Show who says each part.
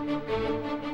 Speaker 1: Música